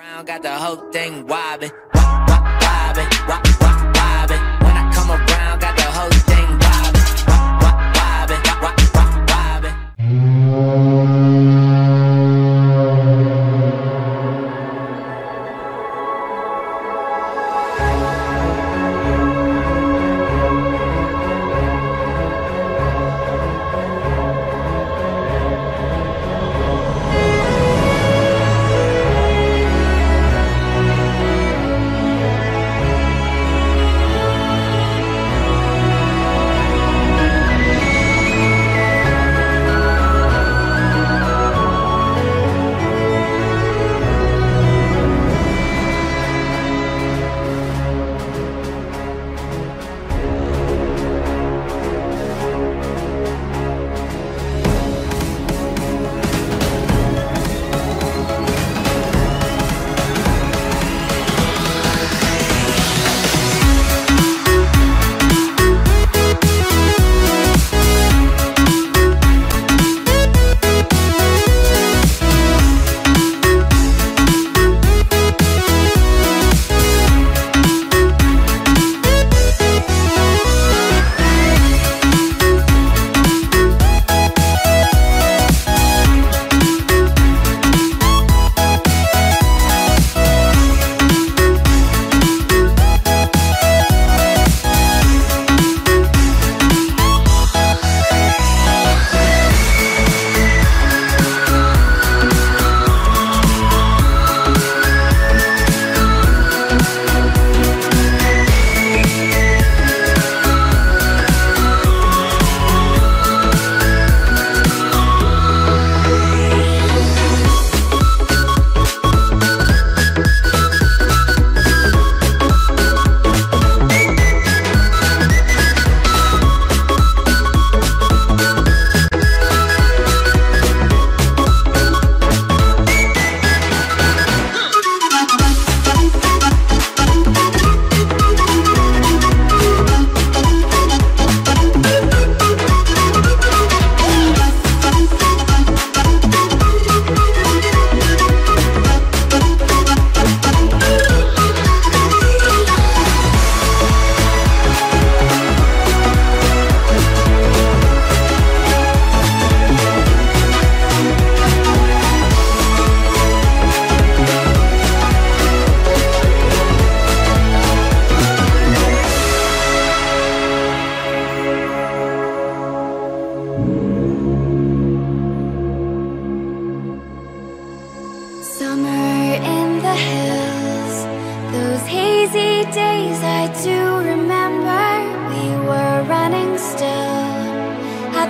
Brown got the whole thing wobbin', wobbing, wobbin', wobbin', wobbin'. When I come around, got the whole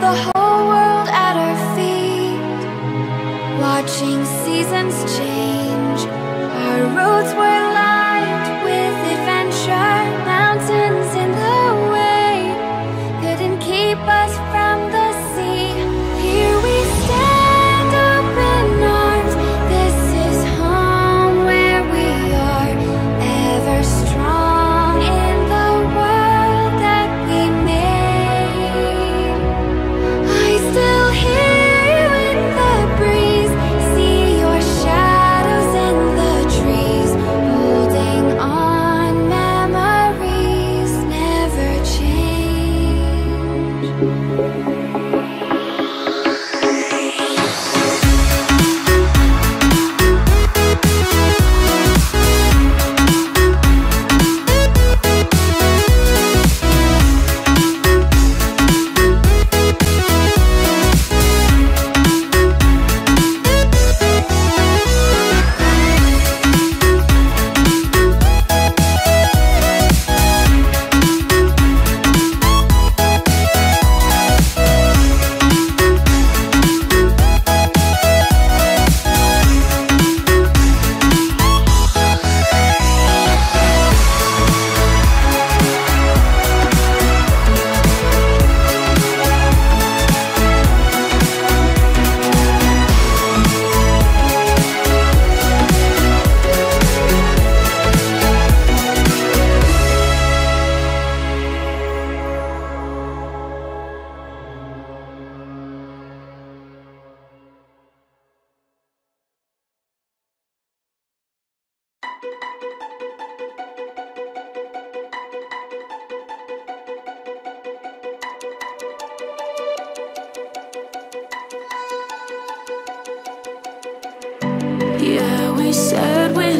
the whole world at our feet, watching seasons change. While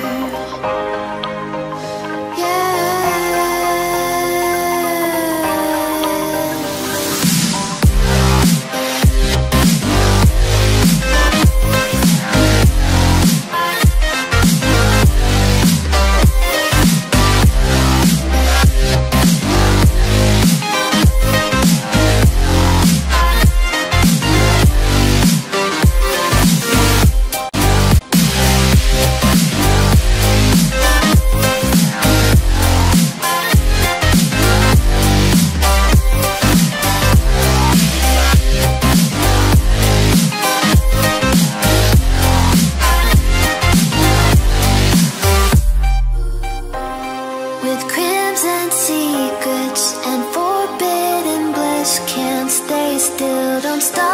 stop